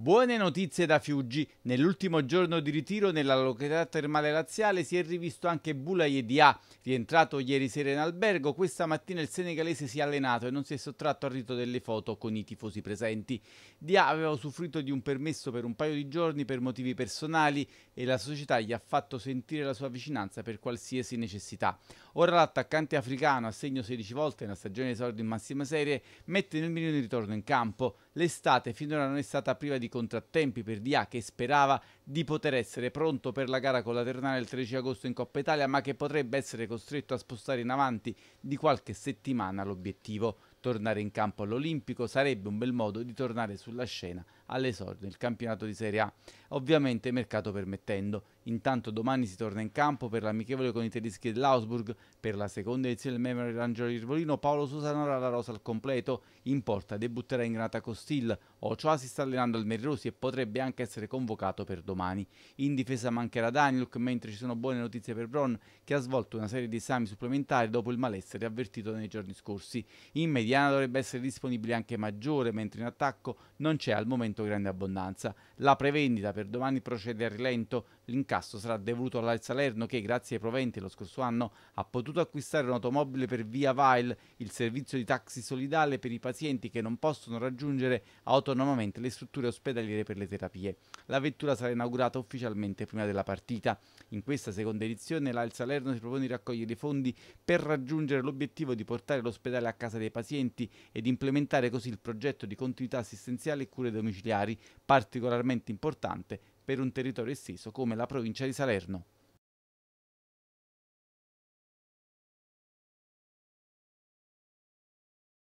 Buone notizie da Fiuggi. Nell'ultimo giorno di ritiro nella località termale laziale si è rivisto anche Boulaye Dia. Rientrato ieri sera in albergo, questa mattina il senegalese si è allenato e non si è sottratto al rito delle foto con i tifosi presenti. Dia aveva usufruito di un permesso per un paio di giorni per motivi personali e la società gli ha fatto sentire la sua vicinanza per qualsiasi necessità. Ora l'attaccante africano, a segno 16 volte nella stagione esordio in massima serie, mette nel mirino di ritorno in campo. L'estate finora non è stata priva di contrattempi per Dia che sperava di poter essere pronto per la gara con la Ternana il 13 agosto in Coppa Italia ma che potrebbe essere costretto a spostare in avanti di qualche settimana l'obiettivo. Tornare in campo all'Olimpico sarebbe un bel modo di tornare sulla scena all'esordio del campionato di Serie A, ovviamente mercato permettendo. Intanto domani si torna in campo per l'amichevole con i tedeschi dell'Augsburg per la seconda edizione del Memorial Angelo Irvolino. Paolo Susanora la rosa al completo, in porta debutterà in granata Costil. Ochoa si sta allenando al Merirosi e potrebbe anche essere convocato per domani. In difesa mancherà Danieluk, mentre ci sono buone notizie per Bron che ha svolto una serie di esami supplementari dopo il malessere avvertito nei giorni scorsi. In mediana dovrebbe essere disponibile anche Maggiore, mentre in attacco non c'è al momento grande abbondanza. La prevendita per domani procede a rilento, l'incasso sarà devoluto all'Al Salerno che grazie ai proventi lo scorso anno ha potuto acquistare un'automobile per Via Vail, il servizio di taxi solidale per i pazienti che non possono raggiungere autonomamente le strutture ospedaliere per le terapie. La vettura sarà inaugurata ufficialmente prima della partita. In questa seconda edizione l'Al Salerno si propone di raccogliere fondi per raggiungere l'obiettivo di portare l'ospedale a casa dei pazienti ed implementare così il progetto di continuità assistenziale e cure domiciliari particolarmente importante per un territorio esteso come la provincia di Salerno.